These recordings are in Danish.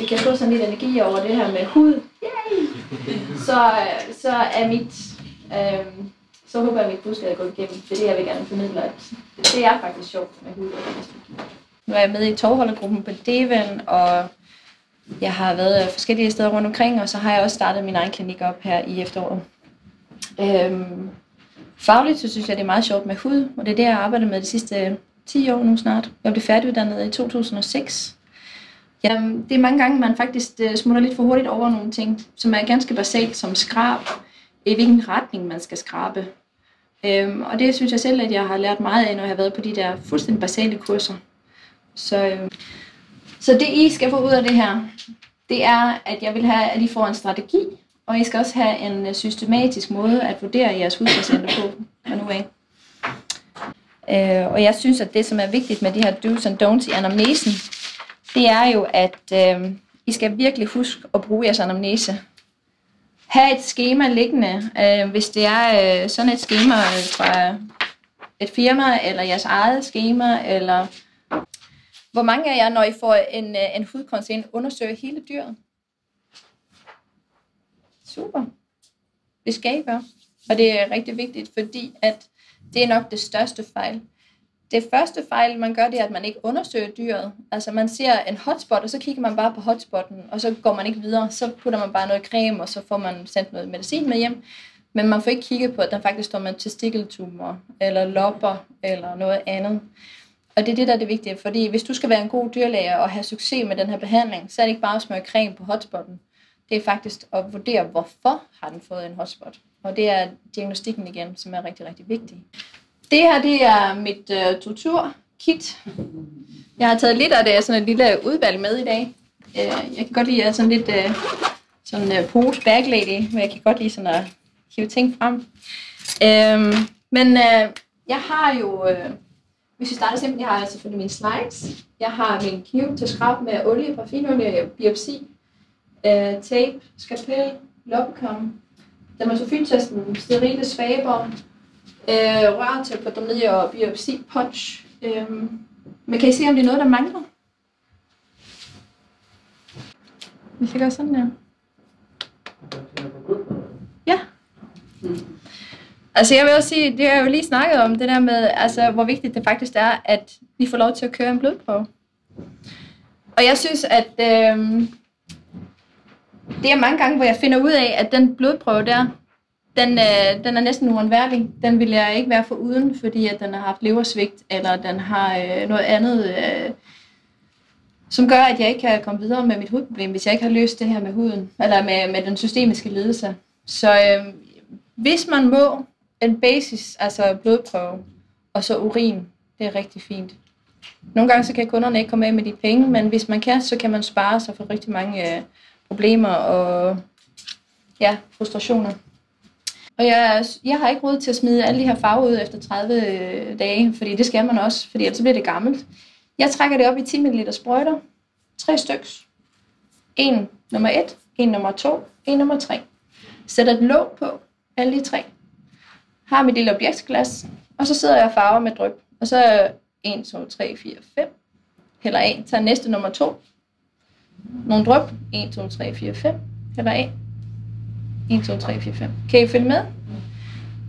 vi kan få sådan lidt energi over det her med hud, Yay! så, øh, så er mit, øh, så håber jeg, at mit budskab går igennem. Det er det, jeg vil gerne formidle, at det er faktisk sjovt med hud og gymnastik. Nu er jeg med i tovholdergruppen på Deven, og jeg har været forskellige steder rundt omkring, og så har jeg også startet min egen klinik op her i efteråret. Øhm, fagligt så synes jeg, det er meget sjovt med hud, og det er det, jeg har arbejdet med de sidste 10 år nu snart. Jeg blev færdiguddannet i 2006. Jamen, det er mange gange, man faktisk øh, smutter lidt for hurtigt over nogle ting, som er ganske basalt, som skrab, i hvilken retning man skal skrabe. Øhm, og det synes jeg selv, at jeg har lært meget af, når jeg har været på de der fuldstændig basale kurser. Så, øhm, så det I skal få ud af det her, det er, at jeg vil have, at I får en strategi, og I skal også have en øh, systematisk måde at vurdere jeres hudpatienter på fra nu af. Øh, og jeg synes, at det, som er vigtigt med de her do's and don'ts i anamnesen, det er jo, at øh, I skal virkelig huske at bruge jeres anamnese. Ha' et schema liggende. Øh, hvis det er øh, sådan et schema øh, fra et firma, eller jeres eget schema, eller hvor mange af jer, når I får en, øh, en hudkonsulent, undersøger hele dyret? Super. Det skal I gøre. Og det er rigtig vigtigt, fordi at det er nok det største fejl. Det første fejl, man gør, det er, at man ikke undersøger dyret. Altså man ser en hotspot, og så kigger man bare på hotspotten, og så går man ikke videre. Så putter man bare noget creme, og så får man sendt noget medicin med hjem. Men man får ikke kigget på, at der faktisk står med testikeltumor, eller lopper, eller noget andet. Og det er det, der er det vigtige, fordi hvis du skal være en god dyrlæge og have succes med den her behandling, så er det ikke bare at smøre creme på hotspotten. Det er faktisk at vurdere, hvorfor har den fået en hotspot. Og det er diagnostikken igen, som er rigtig, rigtig vigtig. Det her, det er mit øh, tortur-kit. Jeg har taget lidt af det, sådan et lille udvalg med i dag. Øh, jeg kan godt lide at sådan lidt øh, sådan øh, pose bag lady, men jeg kan godt lide sådan at hive ting frem. Øh, men øh, jeg har jo, Øh, hvis vi starter simpelthen, jeg har selvfølgelig mine slides. Jeg har min kniv til skrab med olie, parfinolie, biopsi, øh, tape, skalpel, loppekam, dermatofiltesten, sterile svagebånd, øh, rør til og biopsi punch. Øh, men kan I se, om det er noget, der mangler? Vi fik også sådan der. Ja. Altså jeg vil også sige, det har jeg jo lige snakket om, det der med, altså hvor vigtigt det faktisk er, at vi får lov til at køre en blodprøve. Og jeg synes, at øh, det er mange gange, hvor jeg finder ud af, at den blodprøve der, den, øh, den er næsten uundværlig. Den vil jeg ikke være for uden, fordi at den har haft leversvigt, eller den har øh, noget andet, øh, som gør, at jeg ikke kan komme videre med mit hudproblem, hvis jeg ikke har løst det her med huden, eller med, med den systemiske lidelse. Så øh, hvis man må en basis, altså blodprøve, og så urin, det er rigtig fint. Nogle gange så kan kunderne ikke komme af med de penge, men hvis man kan, så kan man spare sig for rigtig mange øh, problemer og ja, frustrationer. Og jeg, jeg har ikke råd til at smide alle de her farver ud efter 30 øh, dage, fordi det skal man også, fordi ellers bliver det gammelt. Jeg trækker det op i 10 ml sprøjter. Tre styks. En nummer 1, en nummer 2, en nummer 3. Sætter et låg på, alle de tre. Har mit lille objektsglas, og så sidder jeg og farver med dryp. Og så 1, 2, 3, 4, 5. Hælder af. Tager næste nummer 2. Nogle dryp. 1, 2, 3, 4, 5. Hælder af. 1, 2, 3, 4, 5. Kan I følge med?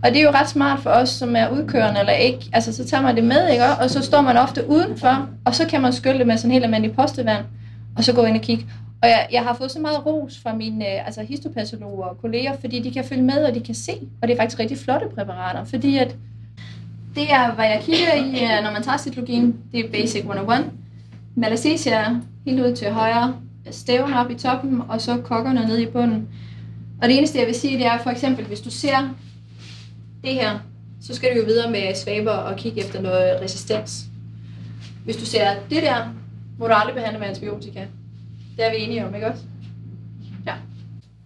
Og det er jo ret smart for os, som er udkørende eller ikke. Altså, så tager man det med, ikke? Og så står man ofte udenfor, og så kan man skylle det med sådan helt almindelig postevand, og så gå ind og kigge. Og jeg, jeg har fået så meget ros fra mine øh, altså histopatologer og kolleger, fordi de kan følge med, og de kan se. Og det er faktisk rigtig flotte præparater, fordi at det er, hvad jeg kigger i, øh, når man tager cytologien. Det er Basic 101. Malassezia helt ud til højre, stævn op i toppen, og så kokkerne ned i bunden. Og det eneste, jeg vil sige, det er for eksempel, hvis du ser det her, så skal du jo videre med svaber og kigge efter noget resistens. Hvis du ser det der, må du aldrig behandle med antibiotika. Det er vi enige om, ikke også? Ja.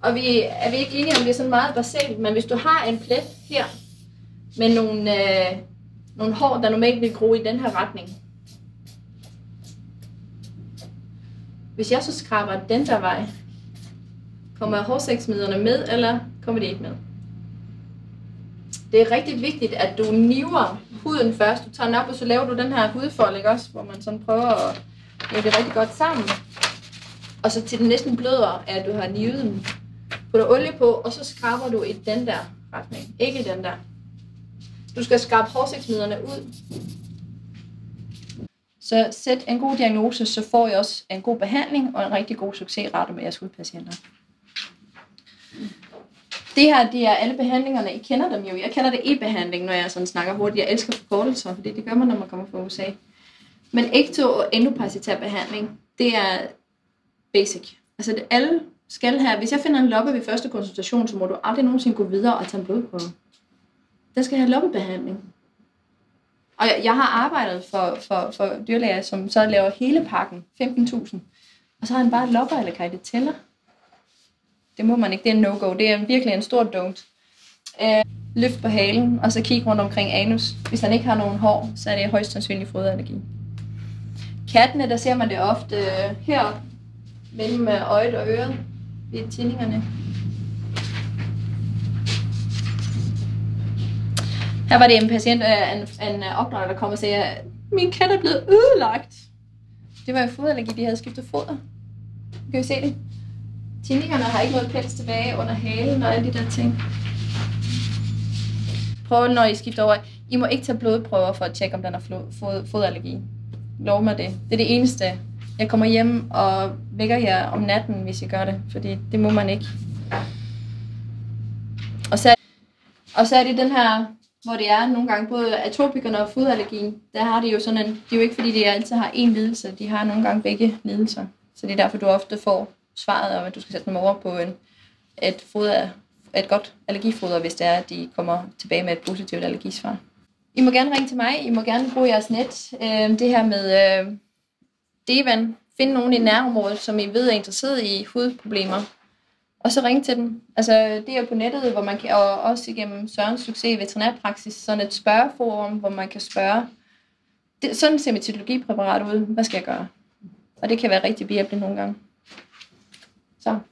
Og vi er vi ikke enige om, det er sådan meget basalt, men hvis du har en plet her, med nogle, øh, nogle hår, der normalt vil gro i den her retning. Hvis jeg så skraber den der vej, Kommer hårsæksmidlerne med, eller kommer de ikke med? Det er rigtig vigtigt, at du niver huden først. Du tager den op, og så laver du den her hudfold, ikke også? Hvor man sådan prøver at lægge det rigtig godt sammen. Og så til den næsten blødere, er, at du har nivet den. Putter olie på, og så skraber du i den der retning. Ikke i den der. Du skal skrabe hårseksmidlerne ud. Så sæt en god diagnose, så får I også en god behandling og en rigtig god succesrate med jeres hudpatienter. Det her, det er alle behandlingerne. I kender dem jo. Jeg kalder det e-behandling, når jeg sådan snakker hurtigt. Jeg elsker forkortelser, fordi det gør man, når man kommer fra USA. Men ekto- og endoparasitær behandling, det er basic. Altså det alle skal have. Hvis jeg finder en loppe ved første konsultation, så må du aldrig nogensinde gå videre og tage en blodprøve. Der skal have loppebehandling. Og jeg, jeg har arbejdet for, for, for dyrlæger, som så laver hele pakken, 15.000. Og så har han bare lopper eller kajtetæller. tæller. Det må man ikke, det er en no-go. Det er virkelig en stor don't. Øh, løft på halen, og så kig rundt omkring anus. Hvis han ikke har nogen hår, så er det højst sandsynligt foderallergi. Kattene, der ser man det ofte øh, her mellem øh, øjet og øret, ved tændingerne. Her var det en patient, øh, en, en øh, opdrætter, der kom og sagde, at min kat er blevet ødelagt. Det var jo foderallergi, de havde skiftet foder. Kan vi se det? Tinnikerne har ikke noget pels tilbage under halen og alle de der ting. Prøv, når I skifter over. I må ikke tage blodprøver for at tjekke, om den har fod, foderallergi. Lov mig det. Det er det eneste. Jeg kommer hjem og vækker jer om natten, hvis I gør det. Fordi det må man ikke. Og så, og så er det den her, hvor det er nogle gange både atopikerne og fodallergien, Der har de jo sådan en, det er jo ikke fordi, de altid har én lidelse. De har nogle gange begge lidelser. Så det er derfor, du ofte får svaret om, at du skal sætte dem over på en, et, foder, et godt allergifoder, hvis det er, at de kommer tilbage med et positivt allergisvar. I må gerne ringe til mig. I må gerne bruge jeres net. Øh, det her med øh, Devan. Find nogen i nærområdet, som I ved er interesseret i hudproblemer. Og så ring til dem. Altså, det er på nettet, hvor man kan, og også igennem Sørens succes i veterinærpraksis, sådan et spørgeforum, hvor man kan spørge, det, sådan ser mit cytologipræparat ud, hvad skal jeg gøre? Og det kan være rigtig behjælpeligt nogle gange. Tchau.